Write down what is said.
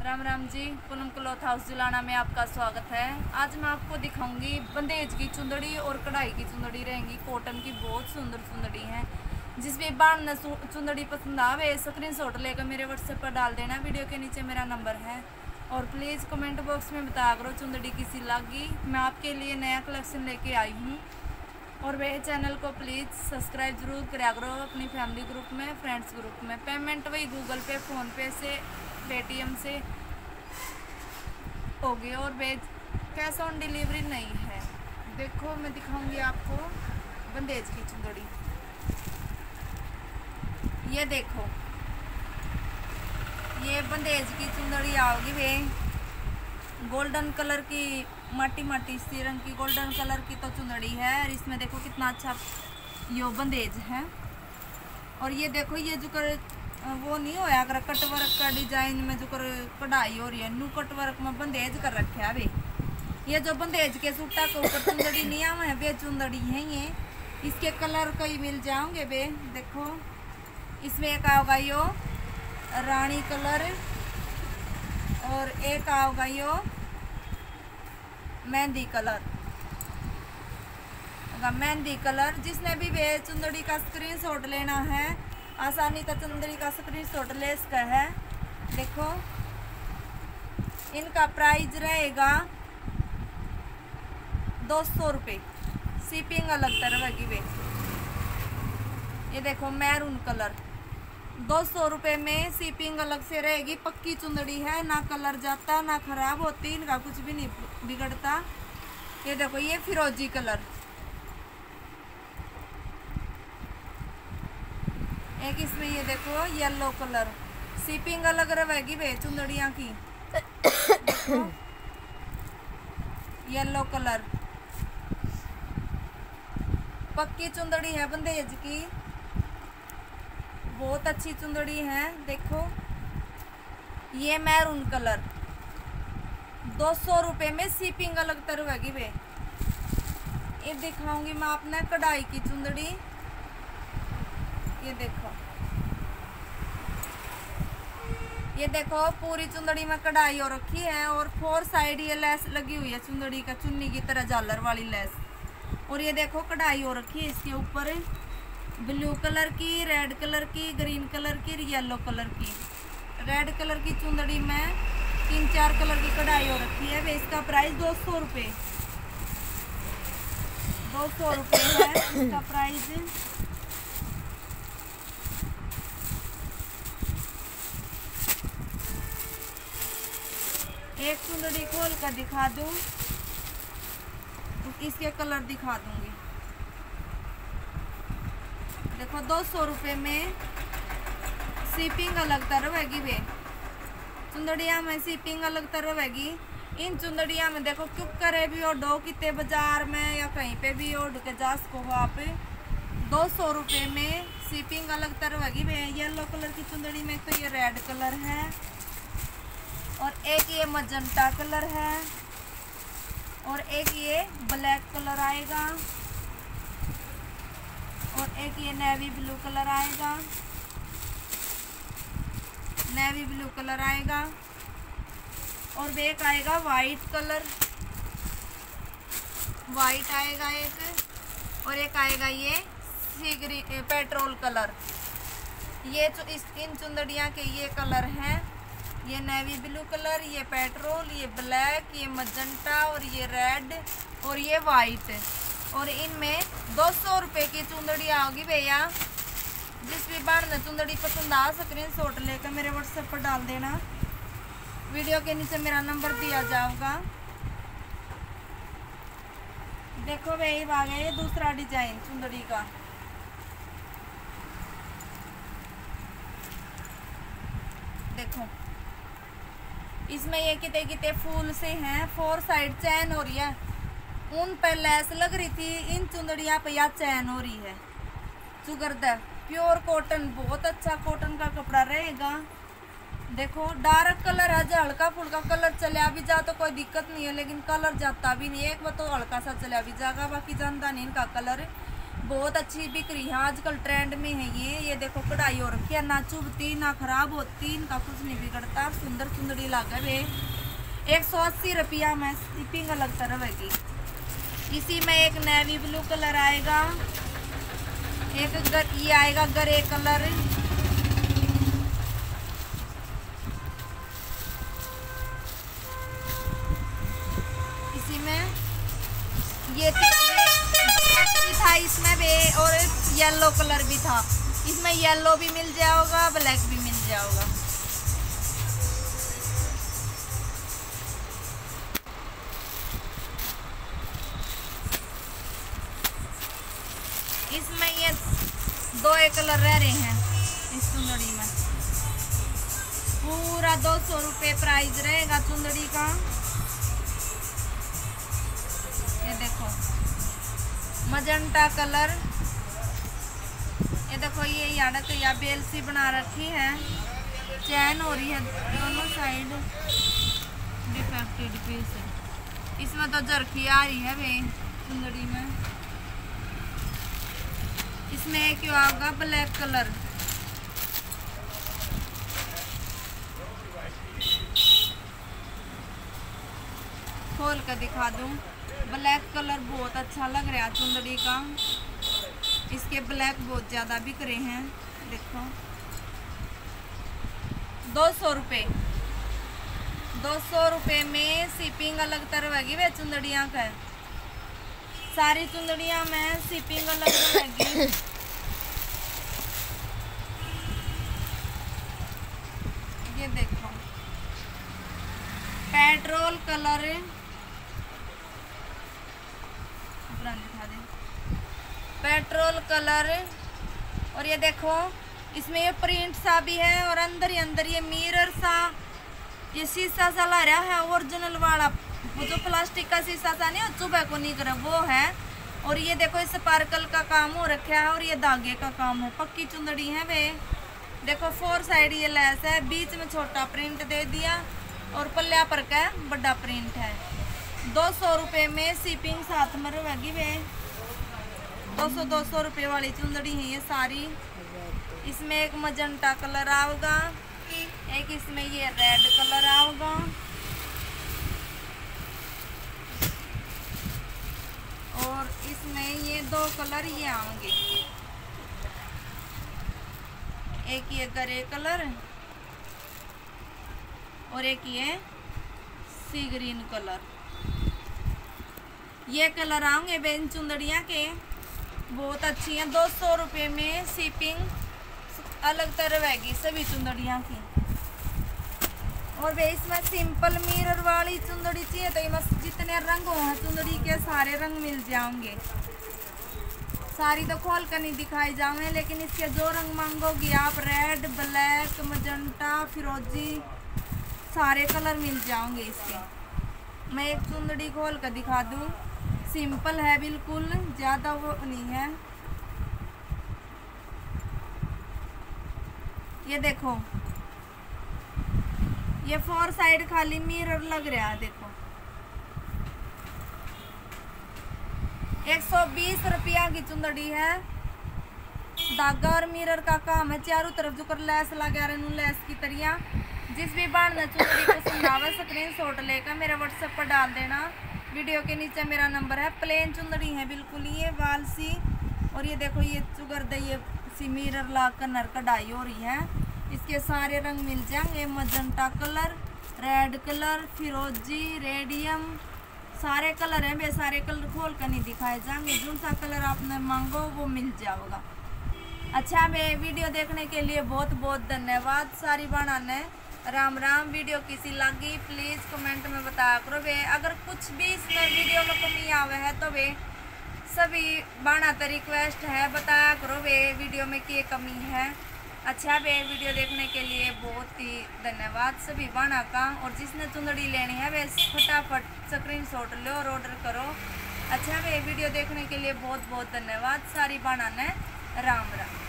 Ram Ram ji, Poonam cloth house Julana में आपका स्वागत है। आज मैं आपको दिखाऊँगी बंदेज की चुंदड़ी और कढ़ाई की चुंदड़ी रहेंगी। कॉटन की बहुत सुंदर चुंदड़ी है। जिस भी बाढ़ चुंदड़ी पसंद आवे स्क्रीन शॉट लेकर मेरे व्हाट्सएप पर डाल देना। वीडियो के नीचे मेरा नंबर है। और प्लीज़ कमेंट बॉक्स में बताया करो चुंदड़ी किसी लागी। मैं आपके लिए नया कलेक्शन लेके आई हूँ। और वह चैनल को प्लीज़ सब्सक्राइब ज़रूर करा करो अपनी फैमिली ग्रुप में फ्रेंड्स ग्रुप में। पेमेंट वही गूगल पे फ़ोनपे से पेटीएम से होगी और वेज कैश ऑन डिलीवरी नहीं है। देखो, मैं दिखाऊँगी आपको बंदेज की चुंदड़ी। ये देखो, ये बंदेज की चुंदड़ी आओगी वे गोल्डन कलर की, माटी माटी सी रंग की गोल्डन कलर की तो चुंदड़ी है और इसमें देखो कितना अच्छा यो बंदेज है। और ये देखो, ये जो कर वो नहीं होया कर कट वर्क का डिज़ाइन में जो कर, कढ़ाई हो रही है नू कट वर्क में बंदेज कर रखे है ये जो बंदेज के सूटा के ऊपर चुंदड़ी नहीं आवा है, वे चुंदड़ी है ये। इसके कलर कई मिल जाओगे बे देखो। इसमें एक आओगा यो रानी कलर, और एक आओगा यो मेहंदी कलर। मेहंदी कलर, जिसने भी वे चुंदड़ी का स्क्रीनशॉट लेना है आसानी तो चुंदड़ी का स्क्रीनशॉट ले इसका है। देखो। इनका प्राइस रहेगा दो सौ रुपये सीपिंग अलग तरह की वे। ये देखो मैरून कलर दो सौ रुपये में सीपिंग अलग से रहेगी। पक्की चुंदड़ी है, ना कलर जाता, ना खराब होती, इनका कुछ भी नहीं बिगड़ता। ये देखो, ये फिरोजी कलर एक इसमें ये देखो येलो कलर सीपिंग अलग रहेगी वे चुंदड़िया की। येलो कलर पक्की चुंदड़ी है बंदेज की। बहुत अच्छी चुंदड़ी है, देखो। ये मैरून कलर दो सौ रुपये में सीपिंग अलग तरवेगी वे ये दिखाऊँगी मैं आपने कढ़ाई की चुंदड़ी। ये देखो। ये देखो, पूरी चुंदड़ी में कढ़ाई हो रखी है और फोर साइड ये लेस लगी हुई है, चुंदड़ी का चुन्नी की तरह झालर वाली लेस। और ये देखो, कढ़ाई हो रखी है इसके ऊपर। ब्लू कलर की, रेड कलर की, ग्रीन कलर की येलो कलर की। रेड कलर की चुंदड़ी में तीन चार कलर की कढ़ाई हो रखी है। वे इसका प्राइस दो सौ रुपये दो सौ रुपये है इसका प्राइस। एक चुंदड़ी खोल कर दिखा दूँ। इसके कलर दिखा दूँगी। देखो, दो सौ रुपये में सीपिंग अलग तरह हैगी वे चुंदड़िया में सीपिंग अलग तरह हैगी इन चुंदड़िया में देखो क्यों करे भी और डो कितने बाज़ार में या कहीं पे भी और के जा सको हो आप। दो सौ रुपये में सीपिंग अलग तरह हैगी वे येलो कलर की चुंदड़ी में तो ये रेड कलर है। और एक ये मजंटा कलर है और एक ये ब्लैक कलर आएगा और एक ये नेवी ब्लू कलर आएगा। नेवी ब्लू कलर आएगा और एक आएगा वाइट कलर वाइट आएगा एक और एक आएगा ये पेट्रोल कलर ये इस इन चुंदड़िया के ये कलर हैं। ये नेवी ब्लू कलर, ये पेट्रोल, ये ब्लैक, ये मजंटा और ये रेड और ये वाइट। और इनमें दो सौ रुपये की चुंदड़ी आओगी भैया। जिस भी बार चुंदड़ी पसंद आ स्क्रीन शॉट लेकर मेरे व्हाट्सएप पर डाल देना। वीडियो के नीचे मेरा नंबर दिया जाएगा देखो भाई आ गया ये दूसरा डिज़ाइन चुंदड़ी का देखो इसमें ये कितने कितने फूल से हैं फोर साइड चैन हो रही है। उन पर लैस लग रही थी, इन चुंदड़िया पे या चैन हो रही है। चुगरदा प्योर कॉटन बहुत अच्छा कॉटन का कपड़ा रहेगा। देखो डार्क कलर है, जो हल्का फुल्का कलर चलिया भी जा तो कोई दिक्कत नहीं है, लेकिन कलर जाता भी नहीं एक बार तो हल्का सा चलिया भी जाएगा बाकी जानता नहीं इनका कलर बहुत अच्छी बिक रही है। आजकल ट्रेंड में है ये। ये देखो कढ़ाई और रखी है। ना चुभती ना खराब होती इनका कुछ नहीं बिगड़ता। सुंदर सुंदरी लगे वे। एक सौ अस्सी रुपया में स्टिपिंग अलग तरह रहेगी इसी में एक नेवी ब्लू कलर आएगा। एक गर, ये आएगा ग्रे कलर इसी में ये भी था इसमें भी और येलो कलर भी था। इसमें येलो भी मिल जाएगा ब्लैक भी मिल जाएगा इसमें ये दो एक कलर रह रहे हैं, इस चुंदड़ी में। पूरा दो सौ रुपये प्राइस रहेगा चुंदड़ी का। ये देखो, मजंटा कलर। देखो, ये याडक या बेल सी बना रखी है। चैन हो रही है दोनों साइड डिफेक्टेड पीस इसमें तो जरखी आ रही है भाई, सुंदरी में। इसमें क्यों आएगा ब्लैक कलर खोल कर दिखा दूँ। ब्लैक कलर बहुत अच्छा लग रहा है चुंदड़ी का। इसके ब्लैक बहुत ज़्यादा बिक रहे हैं। देखो। दो सौ रुपये दो सौ रुपये में शिपिंग अलग तरह रहेगी वे चुंदड़िया का। सारी चुंदड़िया में शिपिंग अलग रहेगी ये देखो। पेट्रोल कलर दिखा दे पेट्रोल कलर। और ये देखो, इसमें ये प्रिंट सा भी है और अंदर ही अंदर ये मिरर सा, ये शीशा सा ला रहा है ओरिजिनल वाला। वो जो प्लास्टिक का शीशा सा नहीं चुबह को नहीं करे, वो है। और ये देखो इस पार्कल का काम हो रखा है और ये धागे का काम है, पक्की चुंदड़ी है वे। देखो फोर साइड ये लेस है, बीच में छोटा प्रिंट दे दिया और पल्ला पर का बड़ा प्रिंट है। दो सौ रुपये में शिपिंग साथ में रहेगी वे। दो सौ दो सौ रुपये वाली चुंदड़ी है ये सारी। इसमें एक मजंटा कलर आएगा एक इसमें ये रेड कलर आएगा और इसमें ये दो कलर ये आएँगे एक ये ग्रे कलर और एक ये सी ग्रीन कलर। ये कलर आएँगे बेन चुंदड़िया के। बहुत अच्छी हैं। दो सौ रुपये में शिपिंग अलग तरह रहेगी, सभी चुंदड़िया की। और वे इसमें सिंपल मिरर वाली चुंदड़ी चाहिए तो इसमें जितने रंग हो चुंदड़ी के सारे रंग मिल जाएँगे। सारी तो खोल कर नहीं दिखाई जाऊँगे, लेकिन इसके जो रंग मांगोगे, आप रेड ब्लैक मजंटा फिरोजी, सारे कलर मिल जाओगे इसके। मैं एक चुंदड़ी खोल कर दिखा दूँ। सिंपल है, बिल्कुल ज़्यादा वो नहीं है। ये देखो। ये फोर साइड खाली मिरर लग रहा है, देखो। एक सौ बीस रुपया की चुंदड़ी है। धागा और मिरर का काम है, चारों तरफ़ जो कर लैस लगा रहे लैस की तरिया। जिस भी बाढ़ चुंदड़ी पसंद आवे स्क्रीन शॉट लेकर मेरे व्हाट्सएप पर डाल देना। वीडियो के नीचे मेरा नंबर है। प्लेन चुंदड़ी है, बिल्कुल ये वाल सी। और ये देखो, ये चुगर दे, ये सी मिरर ला नर कढ़ाई हो रही है। इसके सारे रंग मिल जाएँगे। मजंटा कलर, रेड कलर, फिरोजी, रेडियम। सारे कलर हैं वे सारे कलर खोल कर नहीं दिखाए जाएँगे। जो सा कलर आपने मांगो, वो मिल जाओगा अच्छा मैं वीडियो देखने के लिए बहुत बहुत धन्यवाद सारी बनाने राम राम वीडियो किसी लगी प्लीज़ कमेंट में बताया करो वे। अगर कुछ भी इसमें वीडियो में कमी आवे है तो वे सभी बाना तो रिक्वेस्ट है, बताया करो वे वीडियो में क्या कमी है। अच्छा वे वीडियो देखने के लिए बहुत ही धन्यवाद सभी बाना का। और जिसने चुंदड़ी लेनी है, वे फटाफट स्क्रीन शॉट लो और ऑर्डर करो। अच्छा वे वीडियो देखने के लिए बहुत बहुत धन्यवाद सारी बाना ने। राम राम।